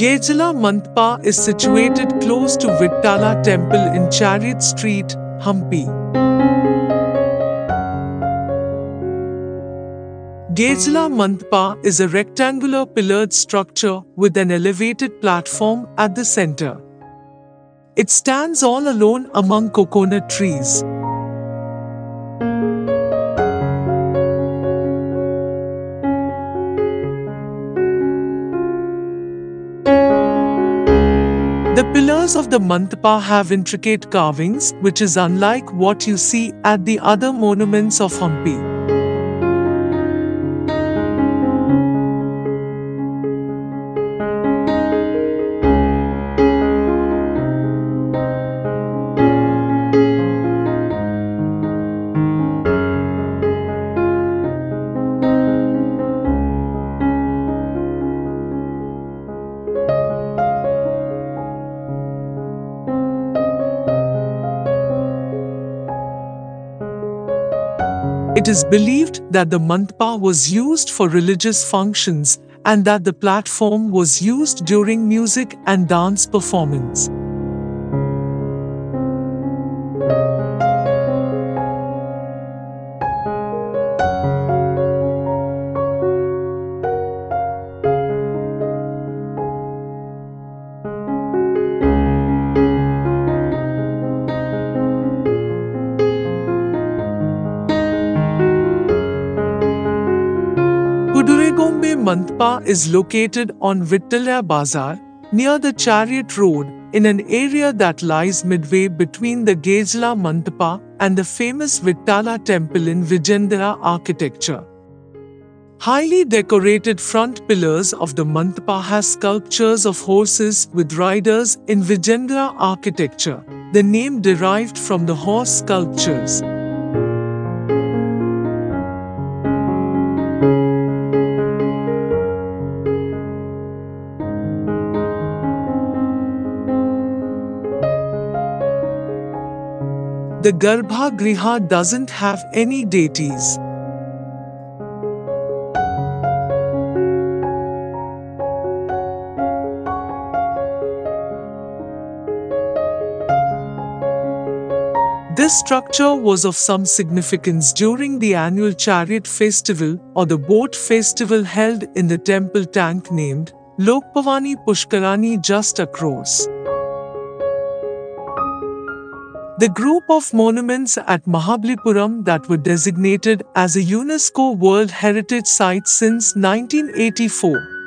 Gejjala Mantapa is situated close to Vittala temple in Chariot Street, Hampi. Gejjala Mantapa is a rectangular pillared structure with an elevated platform at the center. It stands all alone among coconut trees. The pillars of the Mantapa have intricate carvings, which is unlike what you see at the other monuments of Hampi. It is believed that the Mantapa was used for religious functions and that the platform was used during music and dance performance. Kuduregombe Mantapa is located on Vittalya Bazar, near the Chariot Road, in an area that lies midway between the Gejjala Mantapa and the famous Vittala temple in Vijayanagara architecture. Highly decorated front pillars of the Mantapa has sculptures of horses with riders in Vijayanagara architecture, the name derived from the horse sculptures. The Garbha Griha doesn't have any deities. This structure was of some significance during the annual chariot festival or the boat festival held in the temple tank named Lokapavani Pushkarani just across. The group of monuments at Mahabalipuram that were designated as a UNESCO World Heritage Site since 1984